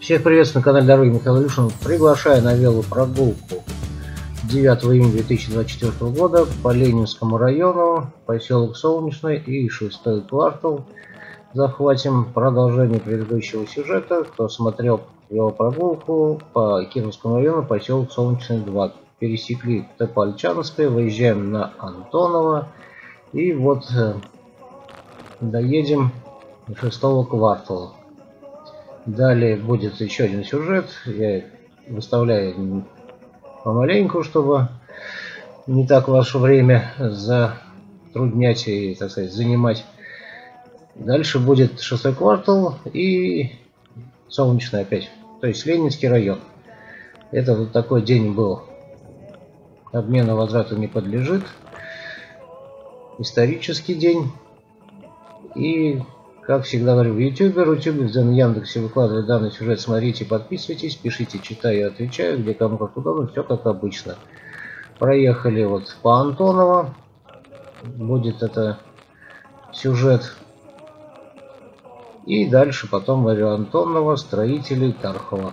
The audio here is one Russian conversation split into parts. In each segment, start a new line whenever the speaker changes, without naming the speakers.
Всех приветствую на канале Дороги Михаил Илюшин. Приглашаю на велопрогулку 9 июня 2024 года по Ленинскому району, поселок Солнечный и шестой квартал. Захватим продолжение предыдущего сюжета. Кто смотрел велопрогулку по Кировскому району, поселок Солнечный 2. Пересекли Топольчанское, выезжаем на Антонова. И вот э, доедем до шестого квартала. Далее будет еще один сюжет. Я выставляю помаленьку, чтобы не так ваше время затруднять и, так сказать, занимать. Дальше будет шестой квартал и солнечный опять. То есть Ленинский район. Это вот такой день был. Обмена возврата не подлежит. Исторический день. И как всегда говорю в YouTube, Рутюбе, в Яндексе выкладываю данный сюжет, смотрите, подписывайтесь, пишите, читаю, отвечаю, где кому как удобно, все как обычно. Проехали вот по Антонова, будет это сюжет. И дальше потом говорю Антонова, строителей Тархова.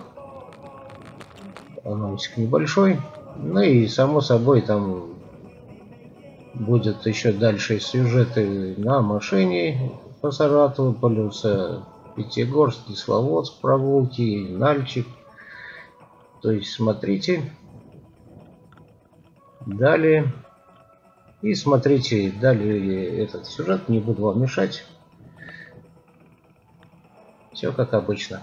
Анонсик небольшой. Ну и само собой там будет еще дальше сюжеты на машине по Саратову, плюс Пятигорск, Кисловодск, прогулки, Нальчик. То есть смотрите. Далее. И смотрите далее этот сюжет, не буду вам мешать. Все как обычно.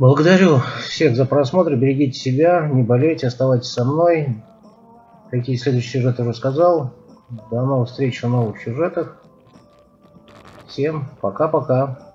Благодарю всех за просмотр. Берегите себя, не болейте, оставайтесь со мной. Какие следующие сюжеты рассказал. До новых встреч в новых сюжетах. Всем пока-пока.